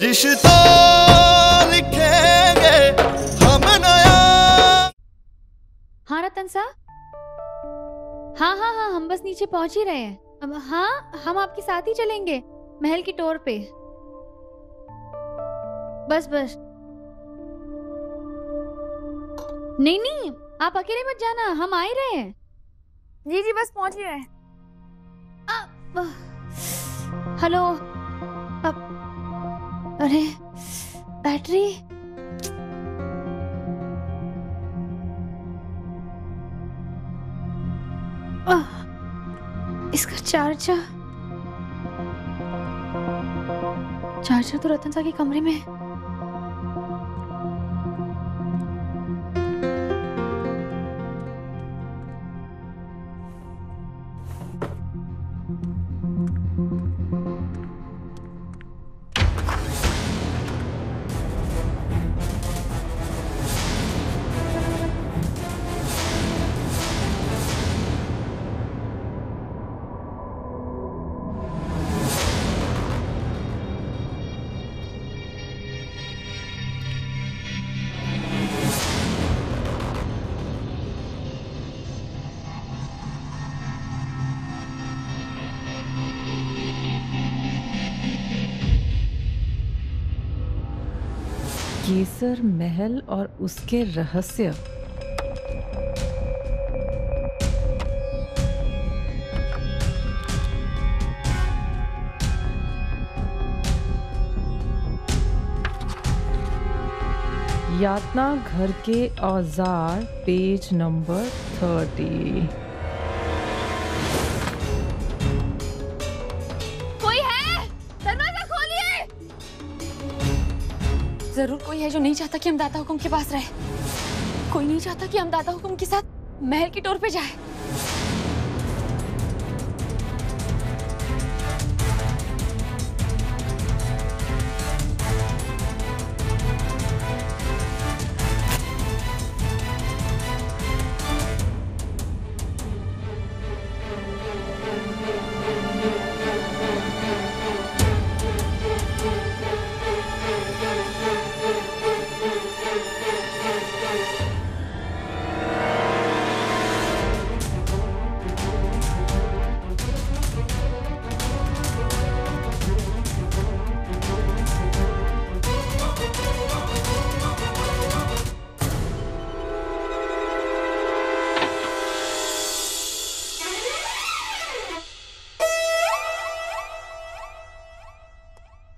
रिश्ता लिखेंगे हम नया हाँ रतन सा? हाँ हाँ हाँ हम बस नीचे पहुँच ही रहे हैं। अब हाँ हम आपके साथ ही चलेंगे महल की टोर पे। बस बस। नहीं नहीं आप अकेले मत जाना हम आ ही रहे हैं। जी जी बस पहुँच ही रहे हैं। हेलो अरे बैटरी? आ, इसका चार्जर? चार्जर तो रतन सा के कमरे में केसर महल और उसके रहस्य। यातना घर के औज़ार पेज नंबर थर्टी ज़रूर कोई है जो नहीं चाहता कि हम दाता हुकुम के पास रहे। कोई नहीं चाहता कि हम दाता हुकुम के साथ महल की टोर पे जाए।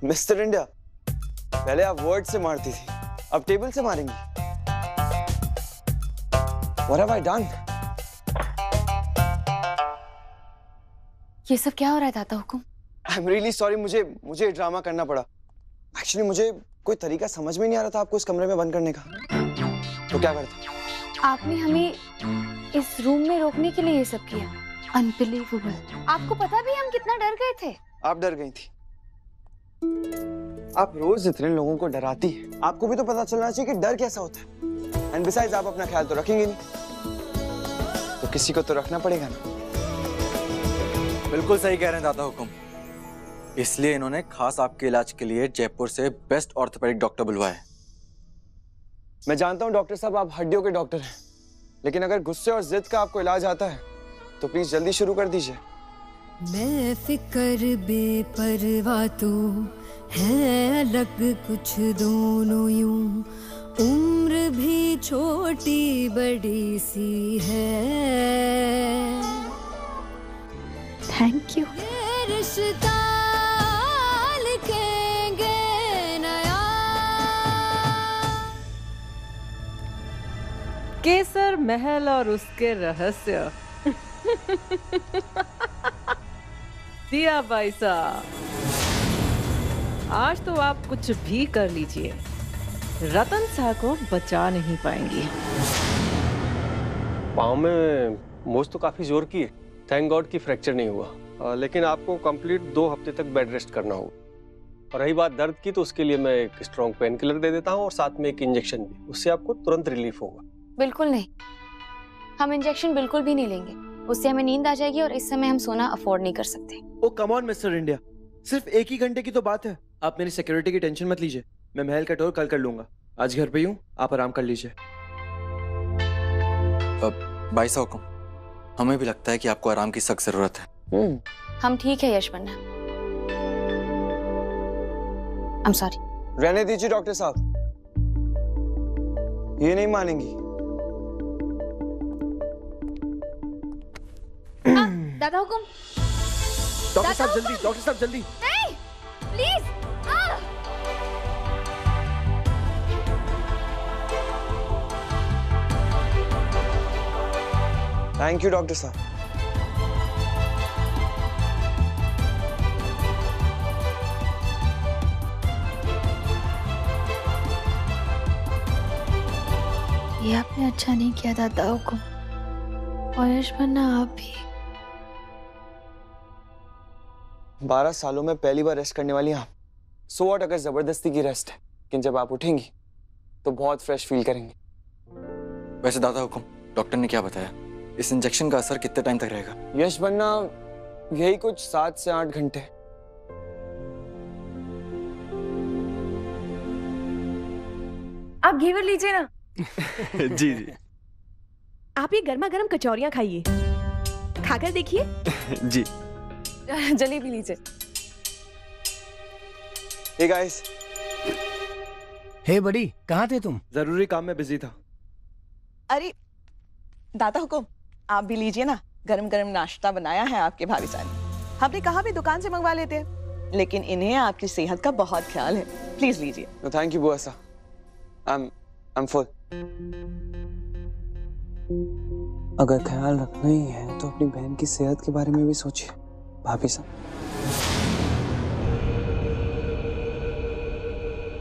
मिस्टर इंडिया पहले आप वर्ड से मारती थी अब टेबल से मारेंगी। What have I done? ये सब क्या हो रहा है दादा हुकुम? I'm really sorry मुझे मुझे ड्रामा करना पड़ा। एक्चुअली मुझे कोई तरीका समझ में नहीं आ रहा था आपको इस कमरे में बंद करने का। तो क्या करते? आपने हमें इस रूम में रोकने के लिए ये सब किया। अनबिलीवेबल आपको पता भी हम कितना डर गए थे? आप डर गई थी। आप रोज इतने लोगों को डराती हैं। आपको भी तो पता चलना चाहिए कि डर कैसा होता है। एंड बिसाइड्स आप अपना ख्याल तो रखेंगे नहीं। तो किसी को तो रखना पड़ेगा ना। बिल्कुल सही कह रहे हैं दादा हुकुम। इसलिए इन्होंने खास आपके इलाज के लिए जयपुर से बेस्ट ऑर्थोपेडिक डॉक्टर बुलवाया मैं जानता हूँ डॉक्टर साहब आप हड्डियों के डॉक्टर हैं। लेकिन अगर गुस्से और जिद का आपको इलाज आता है तो प्लीज़ जल्दी शुरू कर दीजिए। मैं फिकर बेपरवा तू है अलग कुछ दोनों यूँ। उम्र भी छोटी बड़ी सी है। थैंक यू रिश्ता लिखेंगे नया। केसर महल और उसके रहस्य। दिया भाई साहब। आज तो आप कुछ भी कर लीजिए। रतन शाह को बचा नहीं पाएँगी। पाँव में मोच तो काफ़ी ज़ोर की है। थैंक गॉड कि फ्रैक्चर नहीं हुआ। अ, लेकिन आपको कंप्लीट दो हफ़्ते तक बेड रेस्ट करना होगा। और रही बात दर्द की तो उसके लिए मैं एक स्ट्रॉन्ग पेन किलर दे देता हूँ और साथ में एक इंजेक्शन भी। उससे आपको तुरंत रिलीफ होगा। बिल्कुल नहीं। हम इंजेक्शन बिल्कुल भी नहीं लेंगे। उससे हमें नींद आ जाएगी और इस समय हम सोना अफोर्ड नहीं कर सकते। Oh come on mister India सिर्फ़ एक ही घंटे की तो बात है। आप मेरी सिक्योरिटी की टेंशन मत लीजिए। मैं महल का टूर कल कर लूँगा। आज घर पे हूँ आप आराम कर लीजिए। भाई साहब हुक्म हमें भी लगता है कि आपको आराम की सख्त ज़रूरत है। हम ठीक है यशवंत I'm sorry. रहने दीजिए डॉक्टर साहब। ये नहीं मानेंगी। दादा हुकुम। डॉक्टर साहब जल्दी डॉक्टर साहब जल्दी। नहीं प्लीज़ थैंक यू डॉक्टर साहब। ये आपने अच्छा नहीं किया दादा हुकुम। और यशवंत आप भी। बारह सालों में पहली बार रेस्ट करने वाली आप। सो वॉट अगर ज़बरदस्ती की रेस्ट है लेकिन जब आप उठेंगी तो बहुत फ्रेश फील करेंगे। वैसे दादा हुक्म डॉक्टर ने क्या बताया? इस इंजेक्शन का असर कितने टाइम तक रहेगा? यश बनना यही कुछ सात से आठ घंटे। आप घेवर लीजिए ना। जी जी। आप ये गर्मा गर्म कचौरियाँ खाइए। खाकर देखिए। जी। जलेबी लीजिए। हे गाइस हे बड़ी कहाँ थे तुम? ज़रूरी काम में बिज़ी था। अरे दादा हुकुम आप भी लीजिए ना। गरम गरम नाश्ता बनाया है आपके भाभी साहब हमने कहा भी दुकान से मंगवा लेते हैं। लेकिन इन्हें आपकी सेहत का बहुत ख्याल है। प्लीज़ लीजिए। नो थैंक यू बुआ सा I am I am full अगर ख्याल रखना ही है तो अपनी बहन की सेहत के बारे में भी सोचिए। भाभी साहब।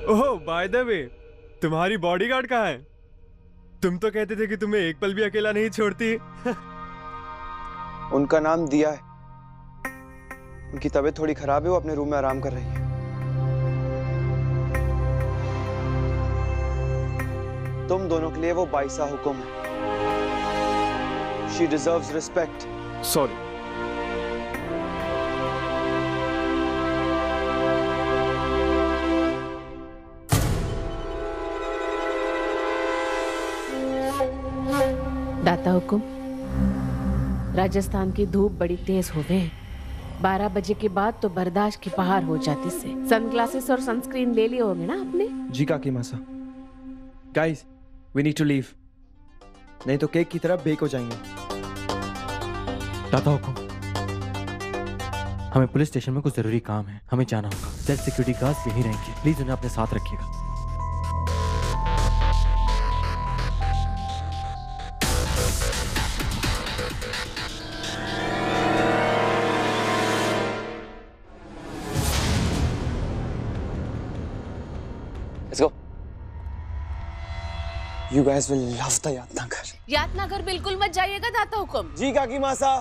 ओह बाय द वे तुम्हारी बॉडीगार्ड कहाँ है? तुम तो कहते थे कि तुम्हें एक पल भी अकेला नहीं छोड़ती। उनका नाम दिया है। उनकी तबीयत थोड़ी खराब है वो अपने रूम में आराम कर रही है। तुम दोनों के लिए वो बाईसा हुक्म है। शी डिजर्व्स रिस्पेक्ट सॉरी दाता हुकुम। राजस्थान की धूप बड़ी तेज हो गई। बारह बजे के बाद तो बर्दाश्त की पहाड़ हो जाती से। सनग्लासेस और सनस्क्रीन ले लिए होंगे ना आपने? जी काकी मासा। Guys we need to leave नहीं तो केक की तरह बेक हो जाएँगे। दादा हुकुम हमें पुलिस स्टेशन में कुछ ज़रूरी काम है। हमें जाना होगा। सेल्फ सिक्योरिटी गार्ड्स यहीं रहेंगे। प्लीज़ उन्हें अपने साथ रखिएगा। You guys will love the यातनागर. यातनागर बिल्कुल मत जाइएगा दाता हुकुम जी काकी मासा.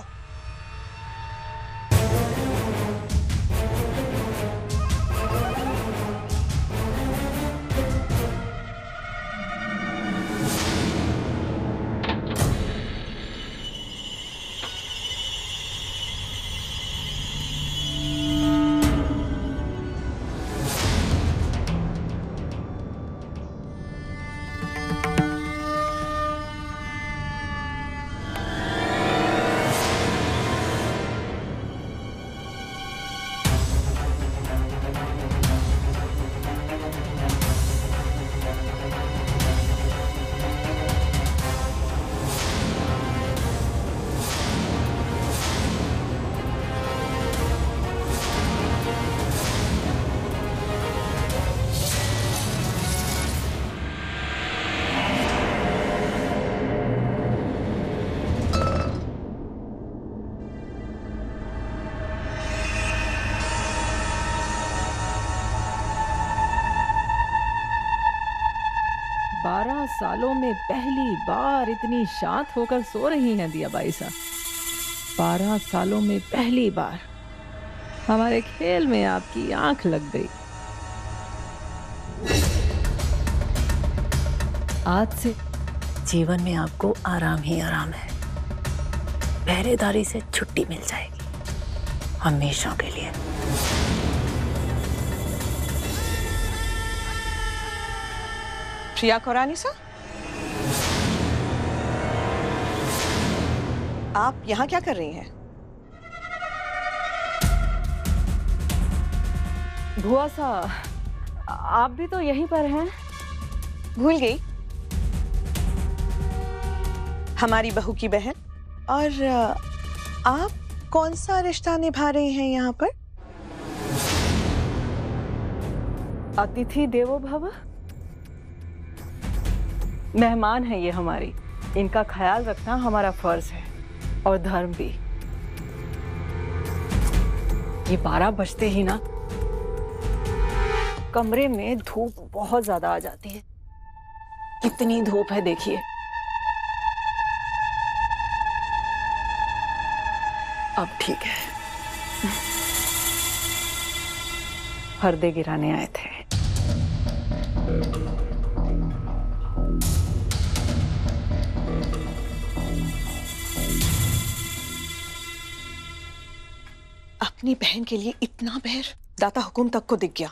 सालों में पहली बार इतनी शांत होकर सो रही हैं दिया बाईसा बारह सालों में पहली बार। हमारे खेल में आपकी आँख लग गई। आज से जीवन में आपको आराम ही आराम है। पहरेदारी से छुट्टी मिल जाएगी। हमेशा के लिए। प्रिया खोरानी सर? आप यहाँ क्या कर रही हैं? भुआ सा आप भी तो यहीं पर हैं? भूल गई। हमारी बहू की बहन और आप कौन सा रिश्ता निभा रही हैं यहाँ पर? अतिथि देवो भव। मेहमान है ये हमारी। इनका ख्याल रखना हमारा फ़र्ज़ है। और धर्म भी। ये बारह बजते ही ना, कमरे में धूप बहुत ज़्यादा आ जाती है। कितनी धूप है देखिए। अब ठीक है। पर्दे गिराने आए थे। अपनी बहन के लिए इतना बहर। दाता हुकुम तक को दिख गया।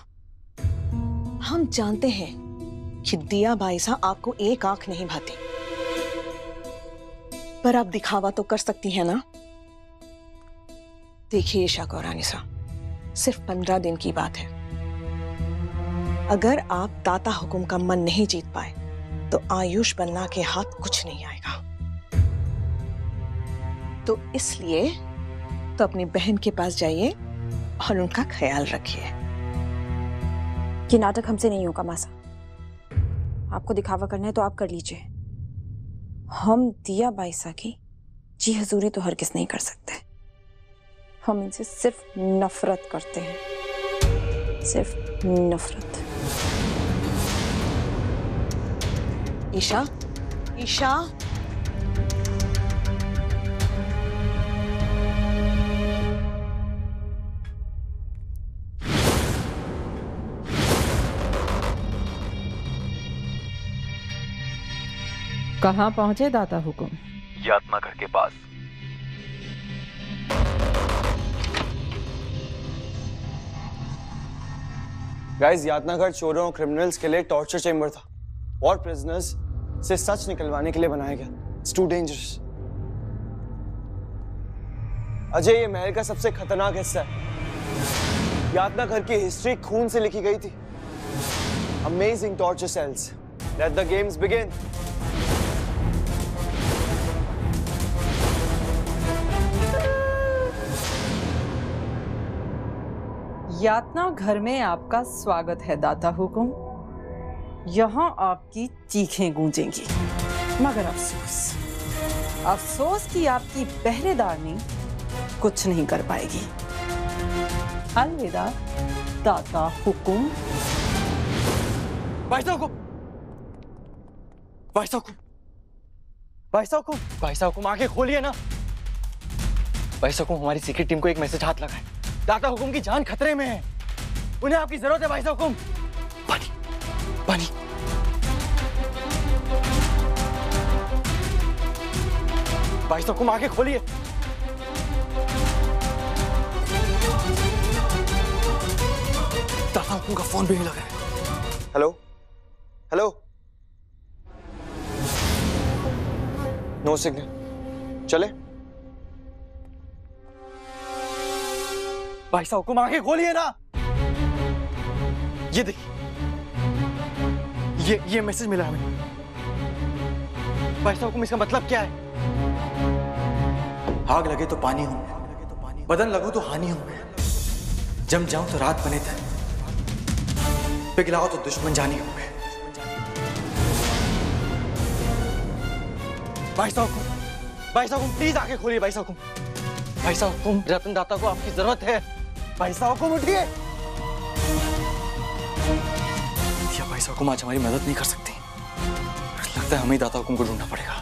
हम जानते हैं कि दिया बाईसा आपको एक आँख नहीं भाती। पर आप दिखावा तो कर सकती हैं ना? देखिए ईशा गौरानी सा, सिर्फ़ पंद्रह दिन की बात है। अगर आप दाता हुकुम का मन नहीं जीत पाए तो आयुष बन्ना के हाथ कुछ नहीं आएगा। तो इसलिए तो अपनी बहन के पास जाइए और उनका ख्याल रखिए। ये नाटक हमसे नहीं होगा मासा। आपको दिखावा करना है तो आप कर लीजिए। हम दिया बाईसा की जी हजूरी तो हर किस नहीं कर सकते। हम इनसे सिर्फ़ नफरत करते हैं। सिर्फ़ नफरत। ईशा ईशा। कहाँ पहुँचे दाता हुकुम? यात्मा घर के पास। गाइस यातनागढ़ चोरों और क्रिमिनल्स के लिए टॉर्चर चेंबर था। और प्रिजनर्स से सच निकलवाने के लिए बनाया गया। इट्स टू डेंजरस अजय ये महल का सबसे खतरनाक हिस्सा है। यातना घर की हिस्ट्री खून से लिखी गई थी। Amazing torture cells let the games begin यातना घर में आपका स्वागत है, दाता हुकुम। यहाँ आपकी चीखें गूंजेंगी। मगर अफसोस अफसोस कि आपकी पहरेदारनी कुछ नहीं कर पाएगी। अलविदा, दाता हुकुम। भाई साहब भाई साहब आँखें खोलिए ना। भाई साहब हमारी सीक्रेट टीम को एक मैसेज हाथ लगाए। दाता हुकुम की जान खतरे में है। उन्हें आपकी ज़रूरत है, भाई साहब हुकुम। पानी पानी। भाई साहब हुकुम, आँखें खोलिए। दाता हुकुम का फ़ोन भी नहीं लगा है। हेलो? हेलो? No signal. चले। भाई साहब हुकुम आँखें खोलिए ना? ये देखिए। ये ये मैसेज मिला हमें। भाई साहब हुकुम इसका मतलब क्या है? आग लगे तो पानी हूँ बदन लगो तो हानि हूँ जम जाऊँ तो रात बने थे पिघलाओ तो दुश्मन जानी हूँ भाई साहब भाई साहब प्लीज़ आँखें खोलिए भाई साहब भाई साहब रतन दाता को आपकी ज़रूरत है। साहब हुकुम उठिए या हुकुम आज हमारी मदद नहीं कर सकती। लगता है हमें दाता हुकुम को ढूंढना पड़ेगा।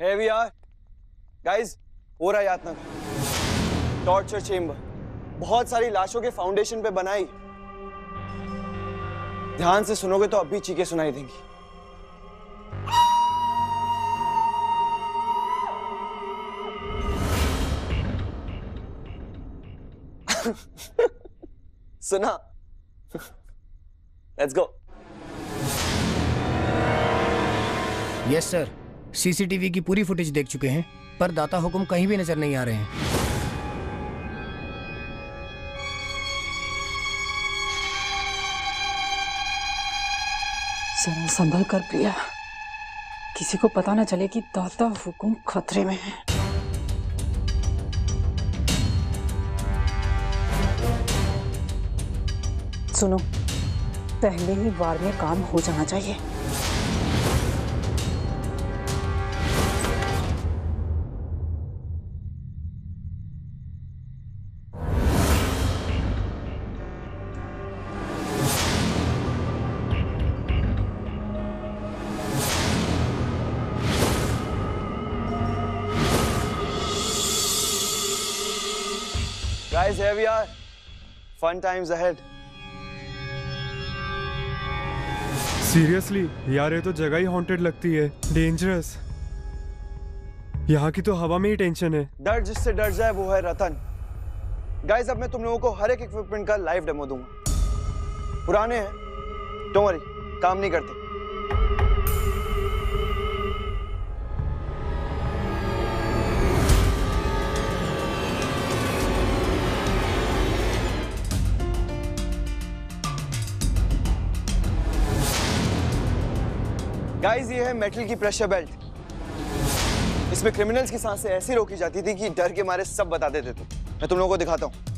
है वी आर गाइस हो रहा है यातना। का टॉर्चर चेंबर बहुत सारी लाशों के फाउंडेशन पे बनाई। ध्यान से सुनोगे तो अब भी चीखे सुनाई देंगी। सुना let's go yes sir CCTV की पूरी फुटेज देख चुके हैं पर दाता हुकुम कहीं भी नज़र नहीं आ रहे हैं। जरा संभल कर प्रिया किसी को पता ना चले कि दाता हुकुम खतरे में है। सुनो पहले ही वार में काम हो जाना चाहिए Guys, here we are. Fun times ahead. Seriously यार ये तो जगह ही हॉन्टेड लगती है. डेंजरस यहाँ की तो हवा में ही टेंशन है. डर जिससे डर जाए वो है रतन. गाइस अब मैं तुम लोगों को हर एक इक्विपमेंट का लाइव डेमो दूँगा. पुराने हैं. डोंट वरी काम नहीं करते. ये है मेटल की प्रेशर बेल्ट इसमें क्रिमिनल्स की साँसें ऐसी रोकी जाती थी कि डर के मारे सब बता देते थे। मैं तुम लोगों को दिखाता हूँ।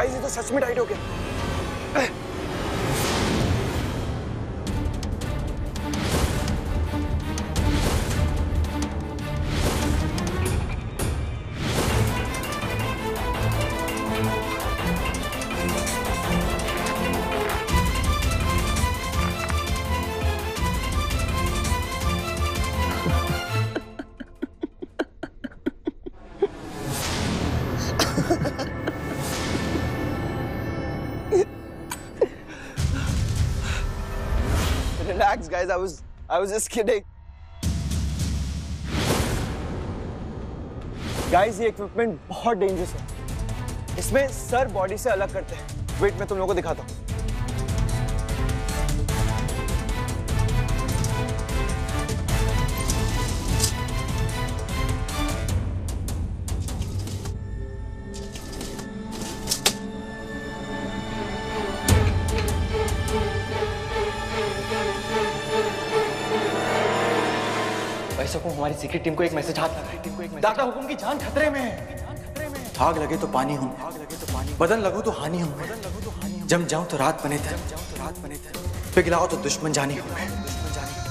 गाइस ये तो सच में टाइट हो गया। Relax, guys. I was I was just kidding. Guys, ये इक्विपमेंट बहुत डेंजरस है इसमें सर बॉडी से अलग करते हैं वेट मैं तुम लोगों को दिखाता हूँ सीक्रेट टीम को एक मैसेज हाथ लगा टीम को एक दाता हुकुम की जान खतरे में। है आग लगे तो पानी हूँ बदन लगो तो हानि हूँ जम जाऊँ तो रात बने थे। पिघलाओ तो दुश्मन जानी हूँ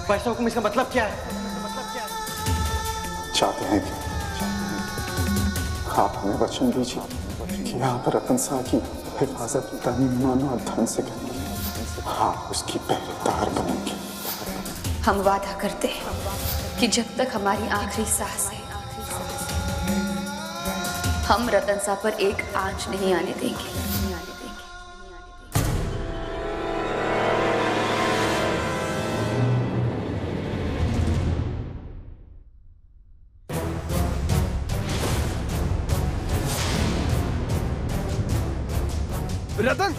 भाई हुकुम इसका मतलब क्या है? चाहते हैं कि आप हमें वचन दीजिए कि यहाँ पर रतन शाह की हिफाजत तनी मन और धन से करेंगे। हाँ उसकी पहरेदार बनेंगे। हम वादा करते हैं। कि जब तक हमारी आखिरी सांस है, हम रतन सा पर एक आँच नहीं आने देंगे। रतन!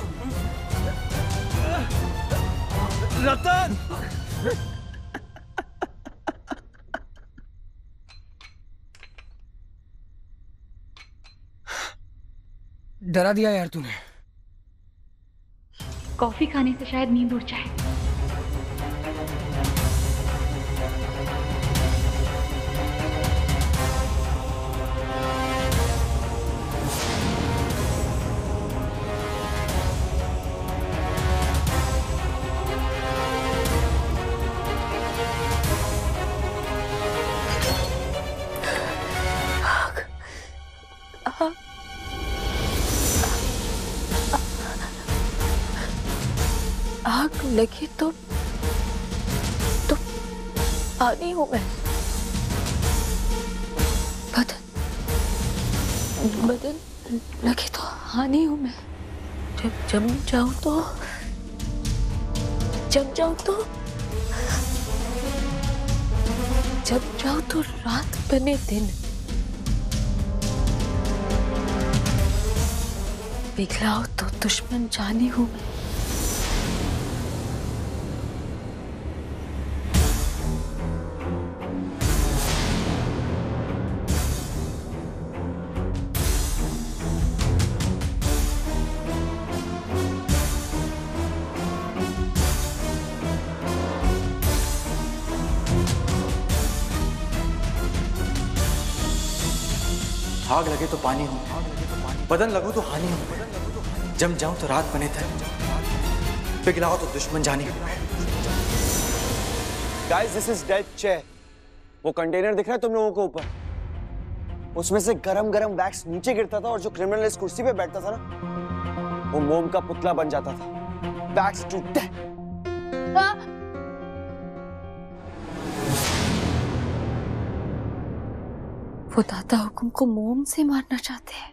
रतन! डरा दिया यार तूने। कॉफ़ी खाने से शायद नींद उड़ जाए। आग लगे तो तो पानी हूँ मैं बदन बदन लगे तो हानि हूँ मैं जब जम जाऊँ तो जम जाऊँ तो जब जाऊँ तो रात बने दिन। पिघलाओ तो दुश्मन जानी हूँ मैं आग लगे तो पानी हूँ। बदन लगो तो हानि हूँ। जम जाऊँ तो रात बने थे पिघलाओ तो दुश्मन जानी। हूँ guys this is dead chair वो कंटेनर दिख रहा है तुम लोगों को ऊपर। उसमें से गरम गरम वैक्स नीचे गिरता था और जो क्रिमिनल इस कुर्सी पे बैठता था ना, वो मोम का पुतला बन जाता था। वैक्स टूटते वो दादा हुकुम को मोम से मारना चाहते हैं।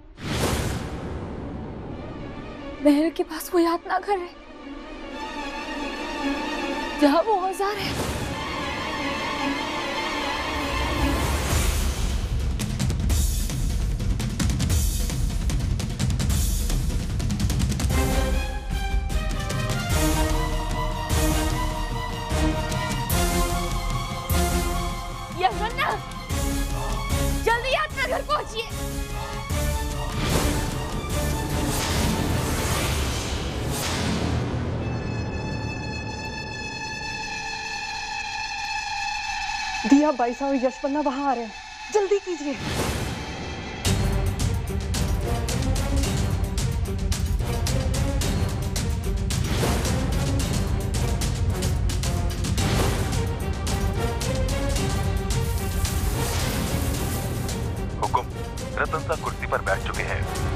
महल के पास वो याद ना है। जहाँ वो औज़ार है। बाईसा और यशवन्ना वहाँ आ रहे हैं। जल्दी कीजिए। हुकुम, रतन सा कुर्सी पर बैठ चुके हैं।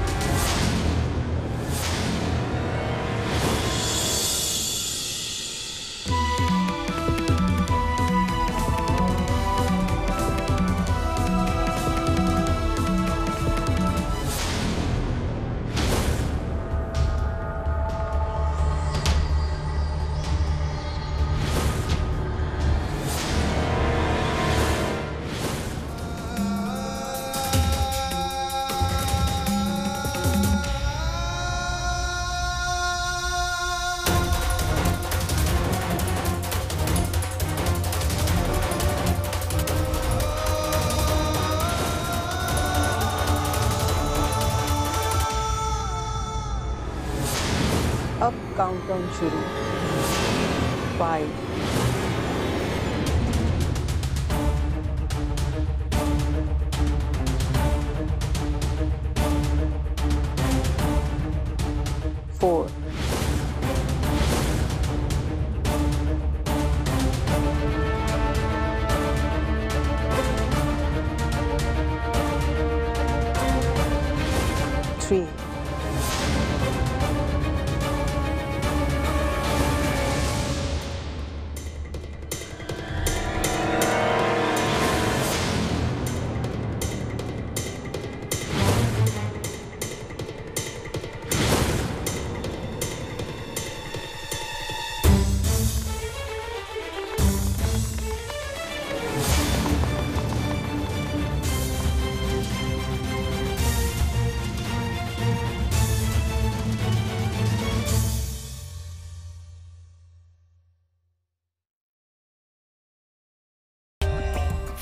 काउंटडाउन शुरू। Five